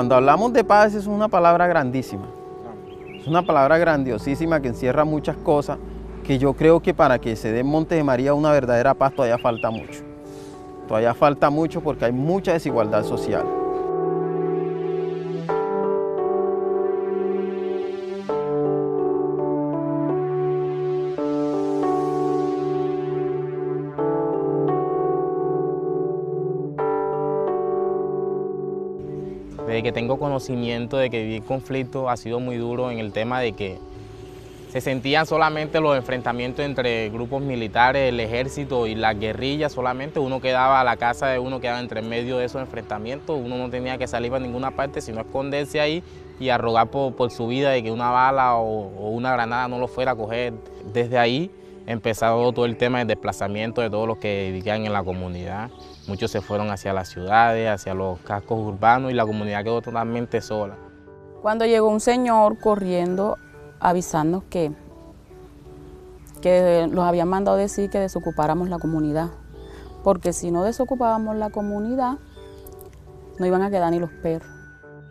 cuando hablamos de paz es una palabra grandísima. Es una palabra grandiosísima que encierra muchas cosas que yo creo que para que se dé en Monte de María una verdadera paz todavía falta mucho. Todavía falta mucho porque hay mucha desigualdad social. Desde que tengo conocimiento de que vivir conflicto ha sido muy duro en el tema de que se sentían solamente los enfrentamientos entre grupos militares, el ejército y las guerrillas, solamente uno quedaba a la casa de uno, quedaba entre medio de esos enfrentamientos, uno no tenía que salir para ninguna parte, sino esconderse ahí y a rogar por, su vida de que una bala o, o una granada no lo fuera a coger. Desde ahí empezado todo el tema del desplazamiento de todos los que vivían en la comunidad. Muchos se fueron hacia las ciudades, hacia los cascos urbanos y la comunidad quedó totalmente sola. Cuando llegó un señor corriendo avisarnos que, que los habían mandado decir que desocupáramos la comunidad, porque si no desocupábamos la comunidad, no iban a quedar ni los perros.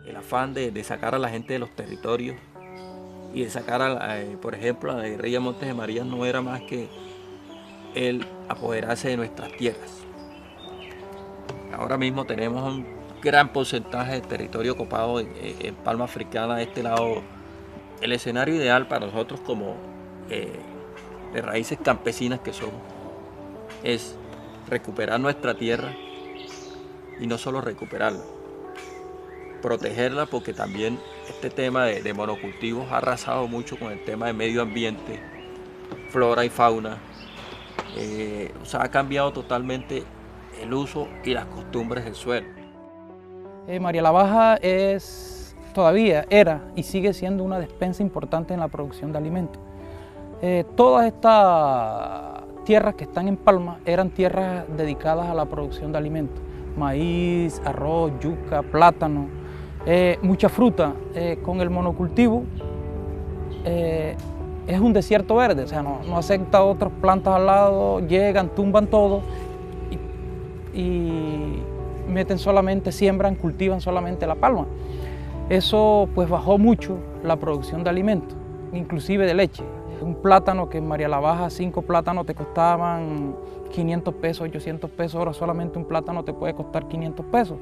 El afán de, de sacar a la gente de los territorios y sacar, a, eh, por ejemplo, a la guerrilla Montes de María no era más que el apoderarse de nuestras tierras. Ahora mismo tenemos un gran porcentaje de territorio ocupado en, en Palma Africana, de este lado. El escenario ideal para nosotros como eh, de raíces campesinas que somos es recuperar nuestra tierra y no solo recuperarla, protegerla porque también este tema de, monocultivos ha arrasado mucho con el tema de medio ambiente, flora y fauna. Eh, o sea, ha cambiado totalmente el uso y las costumbres del suelo. Eh, María la Baja es todavía, era y sigue siendo una despensa importante en la producción de alimentos. Eh, todas estas tierras que están en Palma eran tierras dedicadas a la producción de alimentos. Maíz, arroz, yuca, plátano, eh, mucha fruta. Eh, con el monocultivo eh, es un desierto verde, o sea, no, acepta otras plantas al lado, llegan, tumban todo y, y, meten solamente, siembran, cultivan solamente la palma. Eso pues bajó mucho la producción de alimentos, inclusive de leche. Un plátano que en María la Baja, cinco plátanos te costaban 500 pesos, 800 pesos, ahora solamente un plátano te puede costar 500 pesos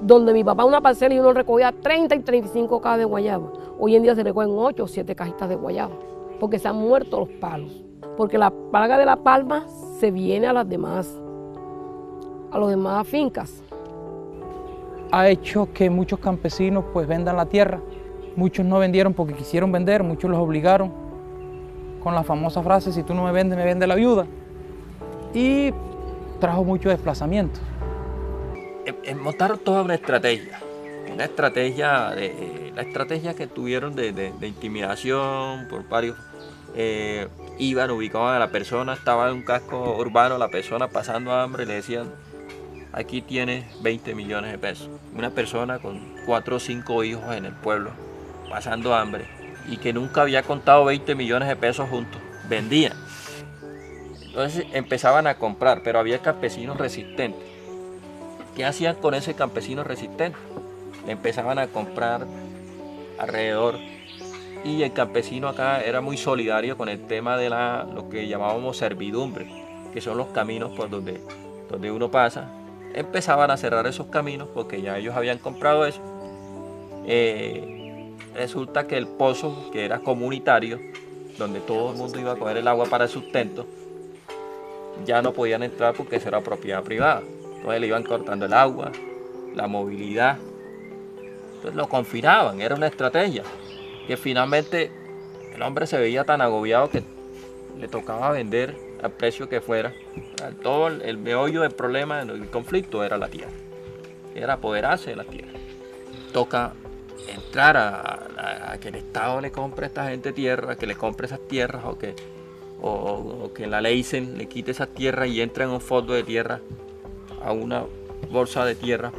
donde mi papá una parcela y uno recogía 30 y 35 cajas de guayaba. Hoy en día se recogen 8 o 7 cajitas de guayaba, porque se han muerto los palos. Porque la plaga de la palma se viene a las demás, a los demás fincas. Ha hecho que muchos campesinos pues vendan la tierra. Muchos no vendieron porque quisieron vender, muchos los obligaron con la famosa frase, si tú no me vendes, me vende la viuda. Y trajo mucho desplazamiento montaron toda una estrategia, una estrategia, de, la estrategia que tuvieron de, intimidación por varios, eh, iban, ubicaban a la persona, estaba en un casco urbano, la persona pasando hambre, le decían, aquí tienes 20 millones de pesos. Una persona con 4 o 5 hijos en el pueblo, pasando hambre, y que nunca había contado 20 millones de pesos juntos, vendían. Entonces empezaban a comprar, pero había campesinos resistentes ¿Qué hacían con ese campesino resistente? Le empezaban a comprar alrededor y el campesino acá era muy solidario con el tema de la, lo que llamábamos servidumbre, que son los caminos por donde, donde uno pasa. Empezaban a cerrar esos caminos porque ya ellos habían comprado eso. Eh, resulta que el pozo, que era comunitario, donde todo el mundo iba a coger el agua para el sustento, ya no podían entrar porque eso era propiedad privada. Entonces le iban cortando el agua, la movilidad. Entonces lo confinaban, era una estrategia. Que finalmente el hombre se veía tan agobiado que le tocaba vender al precio que fuera. Todo el meollo del problema, del conflicto era la tierra. Era apoderarse de la tierra. Toca entrar a, que el Estado le compre a esta gente tierra, que le compre esas tierras o que, o, que la ley le quite esas tierras y entre en un fondo de tierra a una bolsa de tierra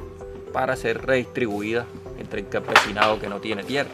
para ser redistribuida entre el campesinado que no tiene tierra.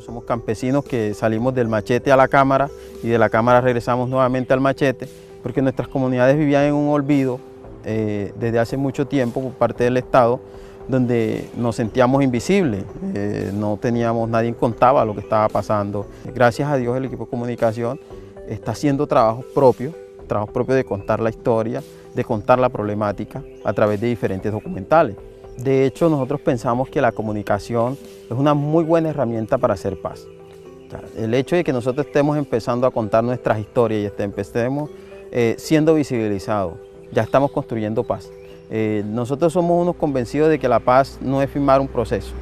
Somos campesinos que salimos del machete a la cámara y de la cámara regresamos nuevamente al machete porque nuestras comunidades vivían en un olvido eh, desde hace mucho tiempo por parte del Estado, donde nos sentíamos invisibles, eh, no teníamos, nadie contaba lo que estaba pasando. Gracias a Dios el equipo de comunicación está haciendo trabajos propios, trabajos propios de contar la historia, de contar la problemática a través de diferentes documentales. De hecho, nosotros pensamos que la comunicación es una muy buena herramienta para hacer paz. El hecho de que nosotros estemos empezando a contar nuestras historias y estemos eh, siendo visibilizados, ya estamos construyendo paz. Eh, nosotros somos unos convencidos de que la paz no es firmar un proceso.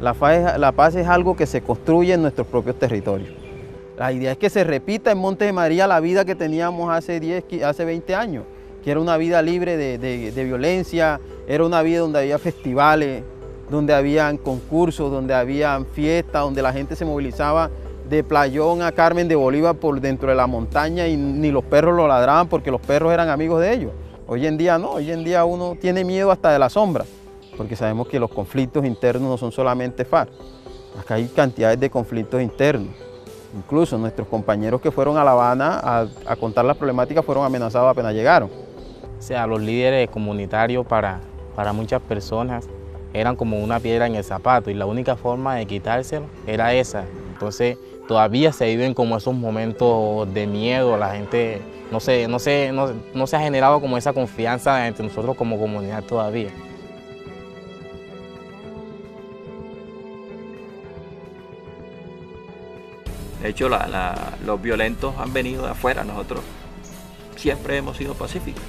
La paz es algo que se construye en nuestros propios territorios. La idea es que se repita en Monte de María la vida que teníamos hace, 10, hace 20 años, que era una vida libre de, de violencia, era una vida donde había festivales, donde habían concursos, donde habían fiestas, donde la gente se movilizaba de Playón a Carmen de Bolívar por dentro de la montaña y ni los perros lo ladraban porque los perros eran amigos de ellos. Hoy en día no, hoy en día uno tiene miedo hasta de la sombra, porque sabemos que los conflictos internos no son solamente FARC. Acá hay cantidades de conflictos internos. Incluso nuestros compañeros que fueron a La Habana a, contar las problemáticas fueron amenazados apenas llegaron. O sea, los líderes comunitarios para, para muchas personas eran como una piedra en el zapato y la única forma de quitárselo era esa. Entonces todavía se viven como esos momentos de miedo, la gente no se, no, se, no, se ha generado como esa confianza entre nosotros como comunidad todavía. De hecho, los violentos han venido de afuera, nosotros siempre hemos sido pacíficos.